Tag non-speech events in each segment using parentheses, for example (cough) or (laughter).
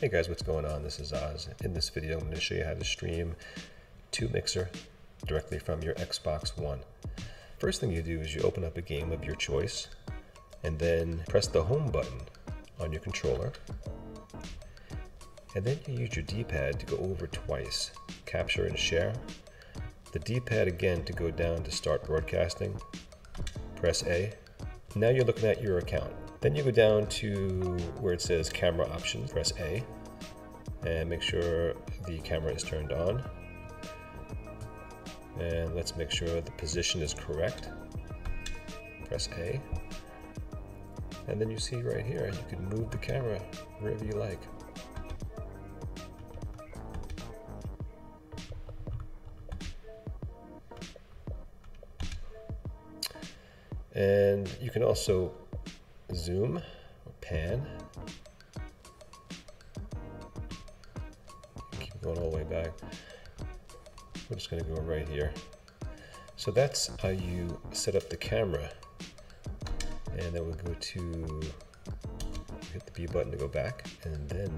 Hey guys, what's going on? This is Oz. In this video, I'm going to show you how to stream to Mixer directly from your Xbox One. First thing you do is you open up a game of your choice and then press the home button on your controller. And then you use your D-pad to go over twice, capture and share. The D-pad again to go down to start broadcasting. Press A. Now you're looking at your account. Then you go down to where it says camera options, press A, and make sure the camera is turned on. And let's make sure the position is correct. Press A. And then you see right here, you can move the camera wherever you like. And you can also zoom or pan. Keep going all the way back. We're just going to go right here. So that's how you set up the camera. And then we'll go to hit the B button to go back. And then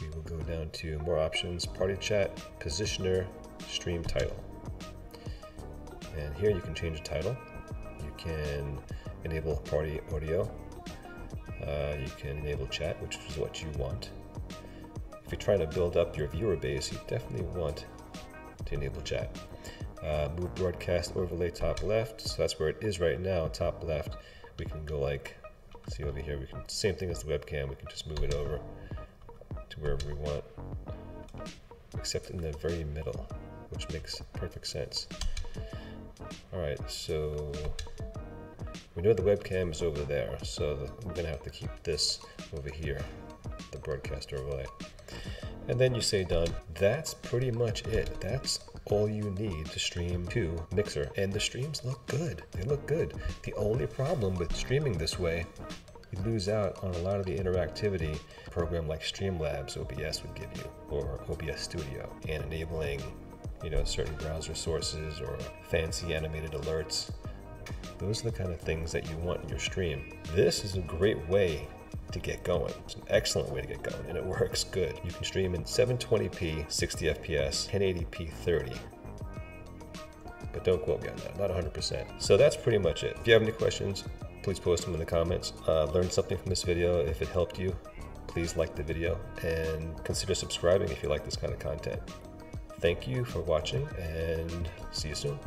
we will go down to more options, party chat, positioner, stream title. And here you can change the title. You can enable party audio uh, you can enable chat, which is what you want. If you're trying to build up your viewer base, you definitely want to enable chat. Uh, move broadcast overlay top left, so that's where it is right now, top left. We can go like, see over here, we can, same thing as the webcam, we can just move it over to wherever we want, except in the very middle, which makes perfect sense. All right, so we know the webcam is over there, so I'm gonna have to keep this over here, the broadcast overlay. And then you say done. That's pretty much it. That's all you need to stream to Mixer. And the streams look good. They look good. The only problem with streaming this way, you lose out on a lot of the interactivity a program like Streamlabs OBS would give you, or OBS Studio, and enabling you know certain browser sources or fancy animated alerts those are the kind of things that you want in your stream. This is a great way to get going. It's an excellent way to get going, and it (laughs) works good. You can stream in 720p, 60 FPS, 1080p 30. But don't quote me on that, not 100%. So that's pretty much it. If you have any questions, please post them in the comments. Uh, learn something from this video. If it helped you, please like the video and consider subscribing if you like this kind of content. Thank you for watching and see you soon.